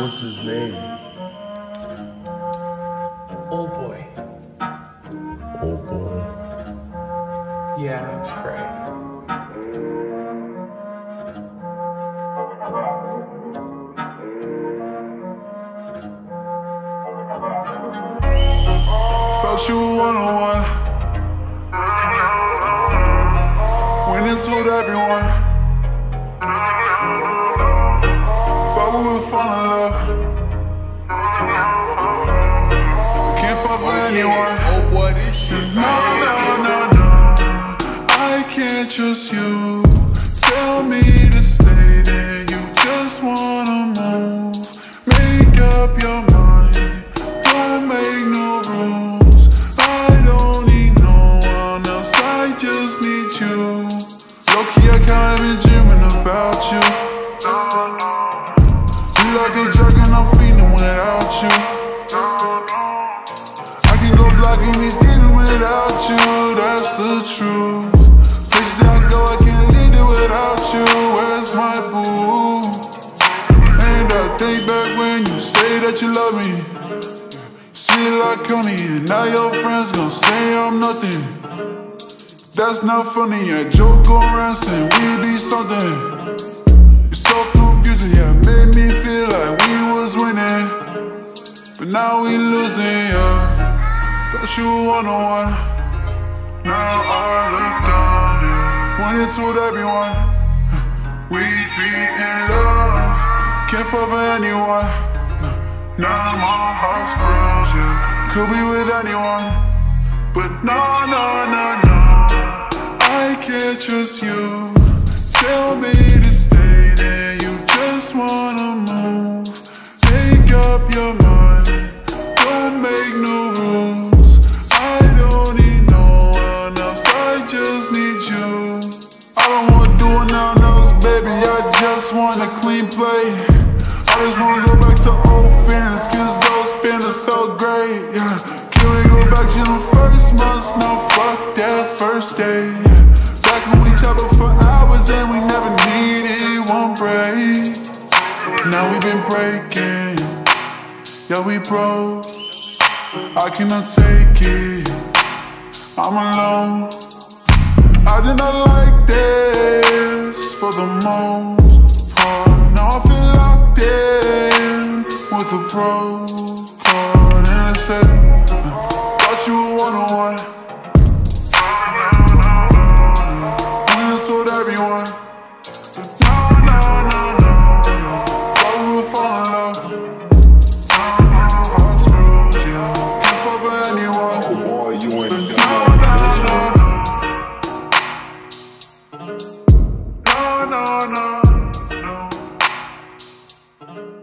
What's his name? Old boy. Oh boy. Yeah, that's great. Felt you one on one. Went and told everyone. Anyone. Oh boy, this shit. No, no, no, no. I can't trust you. Tell me can these demons without you, that's the truth. Places I go, I can't leave it without you. Where's my boo? And I think back when you say that you love me. Sweet like honey, and now your friends gon' say I'm nothing. That's not funny, I joke around saying we be something. It's so confusing, yeah, made me feel like we was winning. But now we losing, yeah. Felt you one on one. Now I look down. Went and told everyone we'd be in love. Can't fall for anyone. Now my heart's bruised, yeah. Could be with anyone, but no, no, no, no. I can't trust you. Tell feelings felt great. Yeah. Can we go back to the first months? No, fuck that first day. Yeah. Back when we chatted for hours and we never needed one break. Now we been breaking, yeah, we broke. I cannot take it, I'm alone. I did not like this for the most part. Now I feel locked in with a pro said uh, Thought you were one on one You told everyone. No, no, no, no Thought we fall in love? Hearts bruised, yeah Can't fuck with anyone. Oh boy, you ain't no, no, no, no, no, no, no, no.